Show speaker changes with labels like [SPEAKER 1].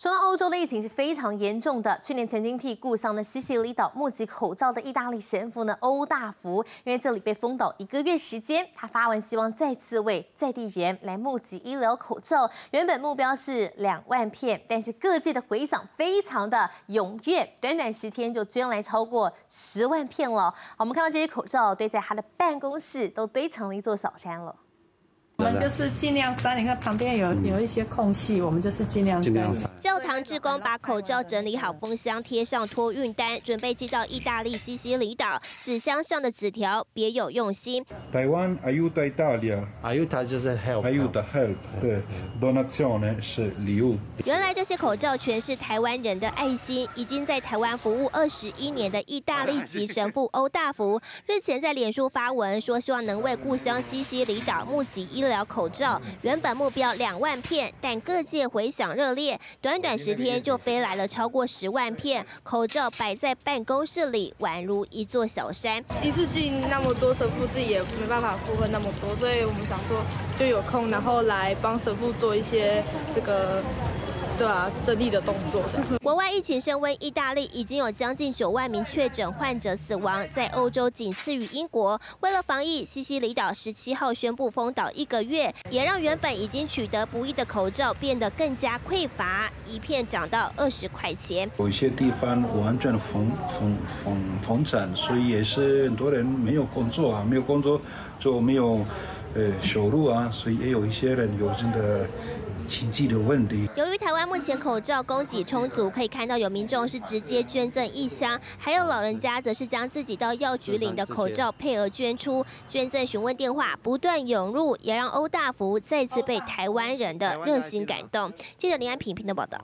[SPEAKER 1] 说到欧洲的疫情是非常严重的。去年曾经替故乡的西西里岛募集口罩的意大利神父呢欧大福，因为这里被封岛一个月时间，他发文希望再次为在地人来募集医疗口罩。原本目标是两万片，但是各界的回响非常的踊跃，短短十天就捐来超过十万片了。我们看到这些口罩堆在他的办公室，都堆成了一座小山了。
[SPEAKER 2] 我们就是尽量塞，你看旁边有有一些空隙，我们就是尽量塞。
[SPEAKER 3] 教堂志工把口罩整理好，封箱，贴上托运单，准备寄到意大利西西里岛。纸箱上的纸条别有用心。
[SPEAKER 4] 台湾 aiuta
[SPEAKER 5] Italia，aiuta 就是
[SPEAKER 4] help，aiuta help，对，donazione 是礼物。
[SPEAKER 3] 原来这些口罩全是台湾人的爱心。已经在台湾服务二十一年的意大利籍神父欧大福，日前在脸书发文说，希望能为故乡西西里岛募集医疗口罩。原本目标两万片，但各界回响热烈。短短十天就飞来了超过十万片口罩，摆在办公室里，宛如一座小山。
[SPEAKER 2] 一次进那么多神父，自己也没办法负荷那么多，所以我们想说就有空，然后来帮神父做一些这个。对啊，整理的动作。
[SPEAKER 3] 国外疫情升温，意大利已经有将近九万名确诊患者死亡，在欧洲仅次于英国。为了防疫，西西里岛十七号宣布封岛一个月，也让原本已经取得不易的口罩变得更加匮乏，一片涨到二十块钱。
[SPEAKER 4] 有一些地方完全封封封封城，所以也是很多人没有工作啊，没有工作就没有呃收入啊，所以也有一些人有真的。经济的问题。
[SPEAKER 3] 由于台湾目前口罩供给充足，可以看到有民众是直接捐赠一箱，还有老人家则是将自己到药局领的口罩配额捐出。捐赠询问电话不断涌入，也让欧大福再次被台湾人的热心感动。记者林安平平的报道。